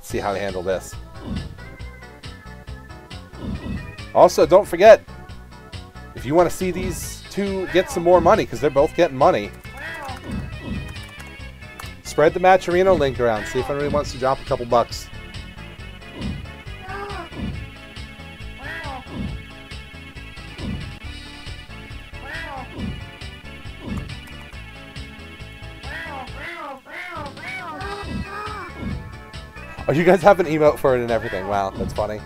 Let's see how to handle this. Also, don't forget, if you want to see these two get some more money, because they're both getting money, spread the Matcherino link around. See if anybody wants to drop a couple bucks. Oh, you guys have an emote for it and everything. Wow, that's funny.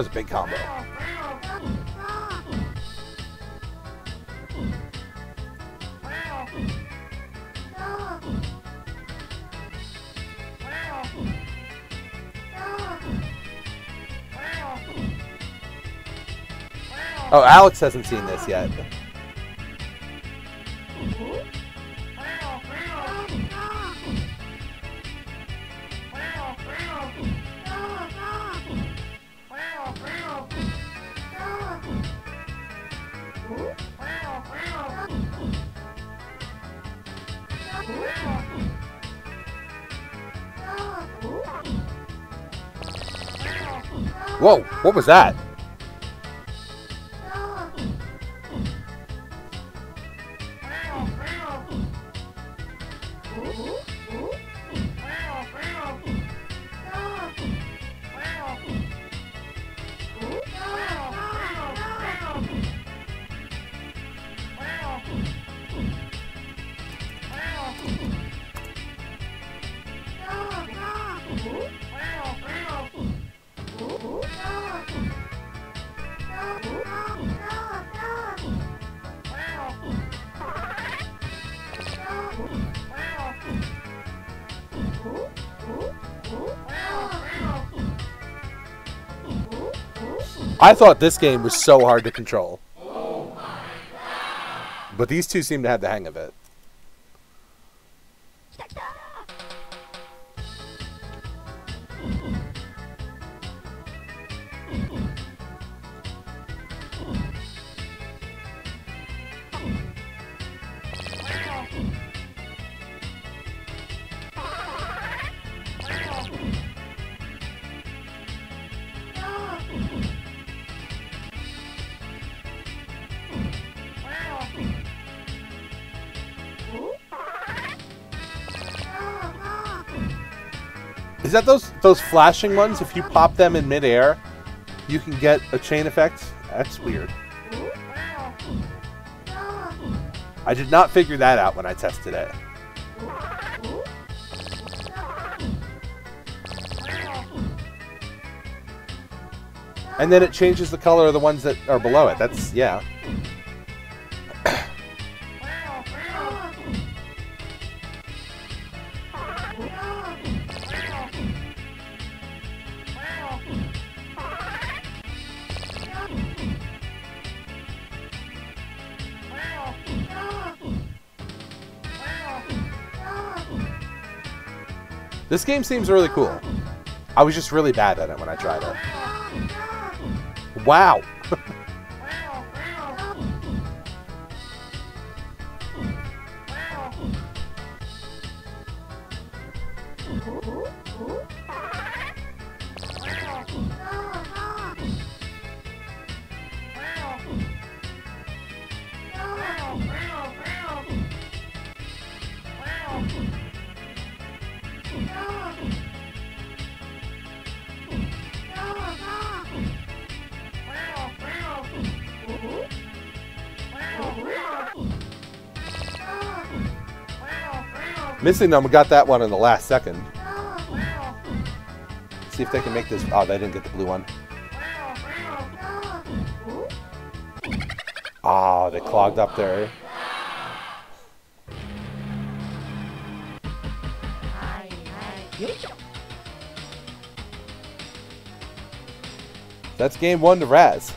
Was a big combo. Oh, Alex hasn't seen this yet. Whoa, what was that? I thought this game was so hard to control. But these two seem to have the hang of it. Is that those those flashing ones? If you pop them in midair, you can get a chain effect? That's weird. I did not figure that out when I tested it. And then it changes the color of the ones that are below it. That's, yeah. This game seems really cool. I was just really bad at it when I tried it. Wow. Missing number got that one in the last second. Oh, See if they can make this. Oh, they didn't get the blue one. Oh, they clogged up there. That's game one to Raz.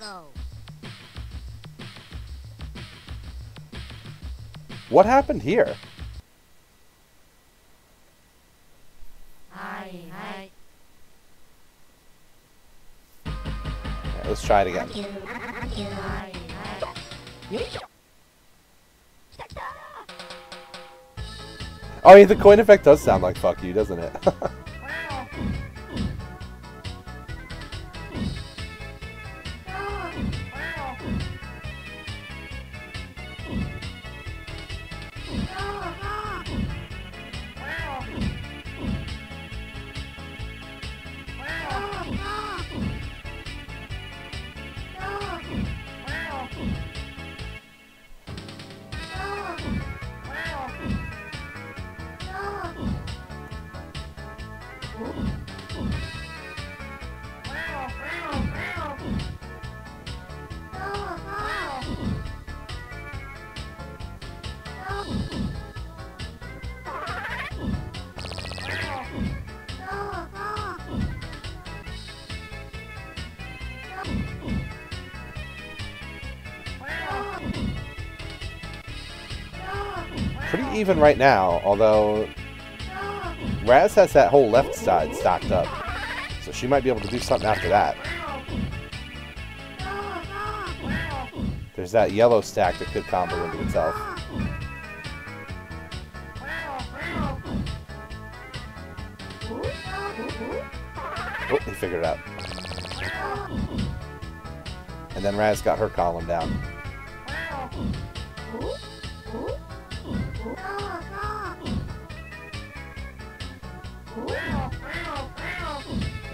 Go. What happened here? Hi, hi. Yeah, let's try it again. You, you, hi, hi. Oh, yeah, the coin effect does sound like fuck you, doesn't it? Pretty even right now, although Raz has that whole left side stocked up. So she might be able to do something after that. There's that yellow stack that could combo into itself. Oh, he figured it out. And then Raz got her column down.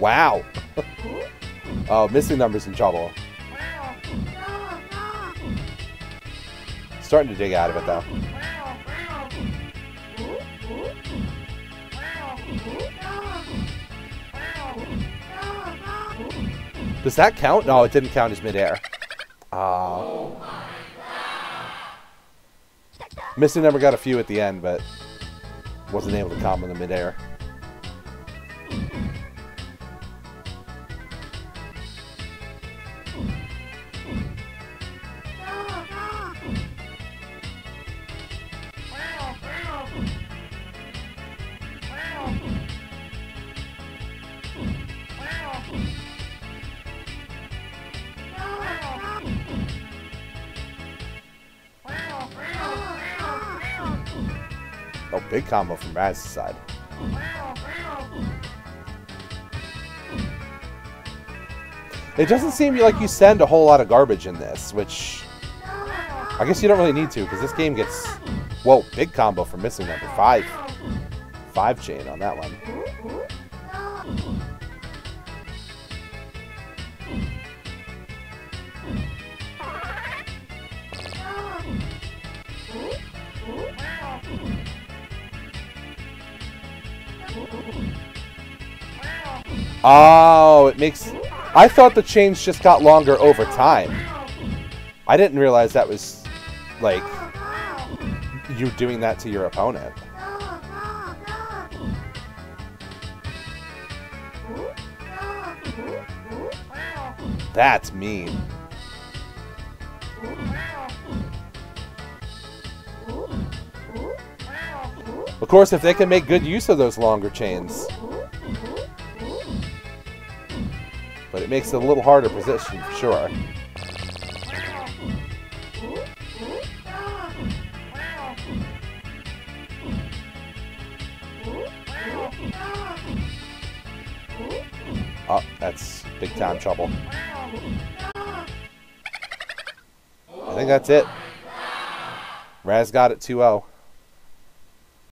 Wow! oh, missing numbers in trouble. Starting to dig out of it though. Does that count? No, it didn't count as midair. Uh, missing number got a few at the end, but wasn't able to combo the midair. Oh, big combo from Raz's side. It doesn't seem like you send a whole lot of garbage in this, which I guess you don't really need to because this game gets whoa big combo for missing number five, five chain on that one. Oh, it makes. I thought the chains just got longer over time. I didn't realize that was like you doing that to your opponent. That's mean. Of course, if they can make good use of those longer chains. It makes it a little harder position for sure. Oh, that's big time trouble. I think that's it. Raz got it 2-0.